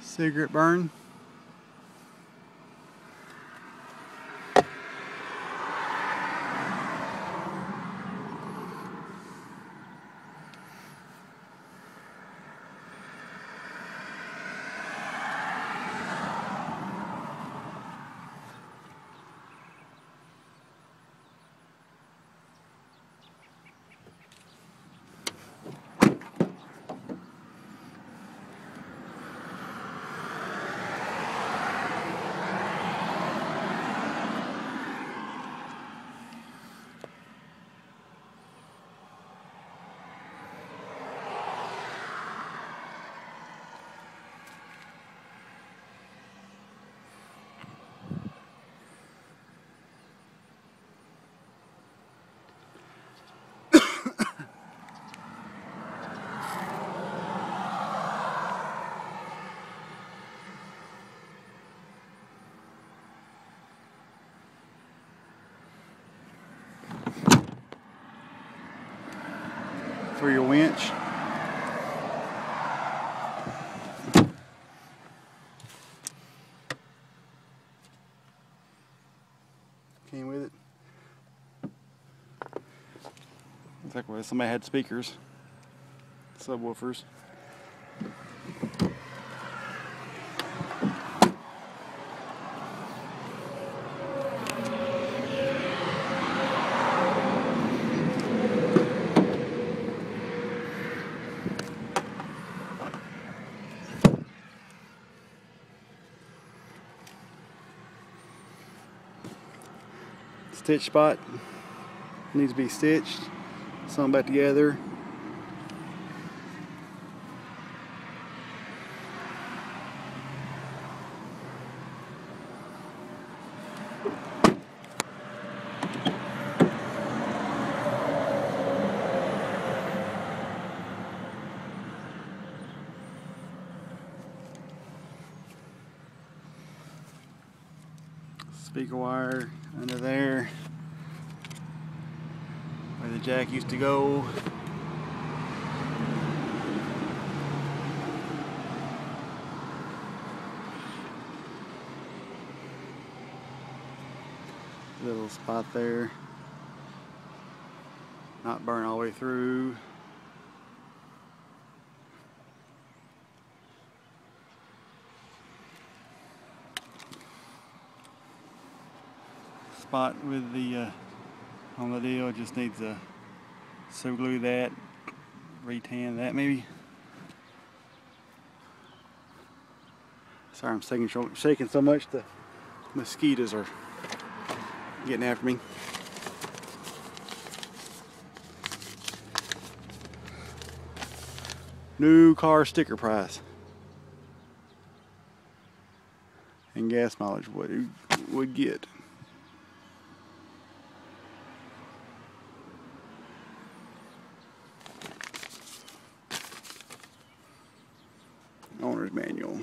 Cigarette burn. For your winch. Came with it. Looks like somebody had speakers, subwoofers. Stitch spot. Needs to be stitched. Some back together speaker wire under there where the jack used to go. Little spot there. Not burn all the way through. Spot with the uh, on the deal. just needs to so glue that, retan that maybe. Sorry, I'm shaking, shaking so much the mosquitoes are getting after me. New car sticker price. And gas mileage what it would get. Owner's manual.